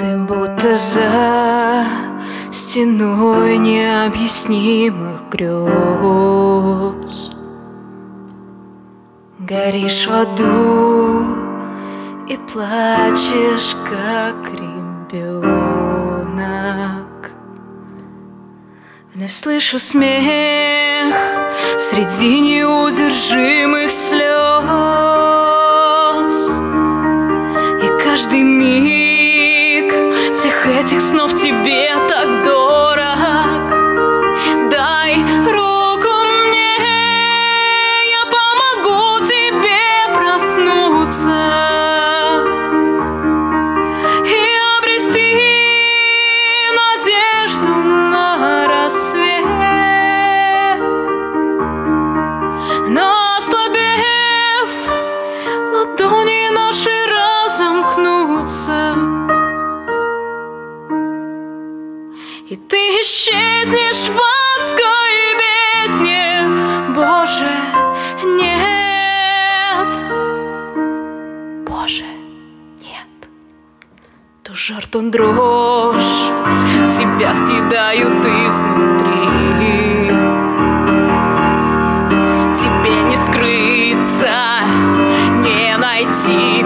Ты будто за стеной необъяснимых грез. Горишь в аду и плачешь, как ребенок. Вновь слышу смех среди неудержимых слез этих снов И ты исчезнешь в адской бездне. Боже, нет. Боже, нет. То жар, то дрожь Тебя съедают изнутри. Тебе не скрыться Не найти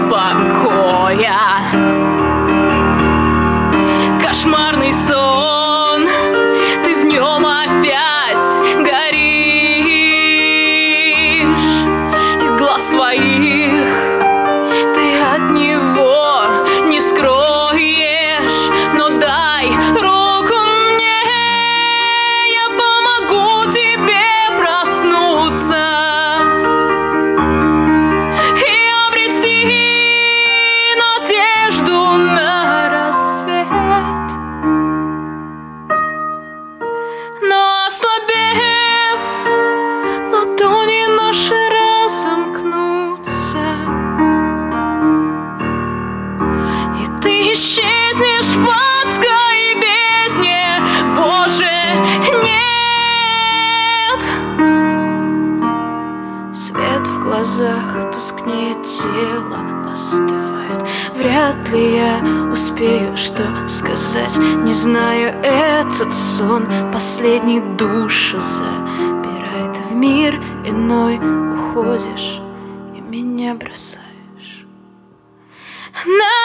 исчезнешь в адской бездне. Боже, нет. Свет в глазах тускнеет, тело остывает. Вряд ли я успею что сказать. Не знаю, этот сон последний душу забирает. В мир иной уходишь и меня бросаешь. Навсегда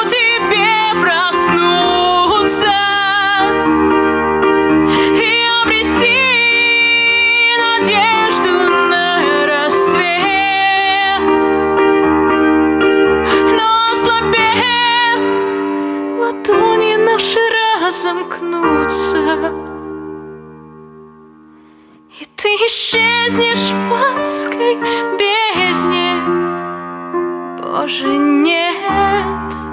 разомкнутся И ты исчезнешь в адской бездне. Боже, нет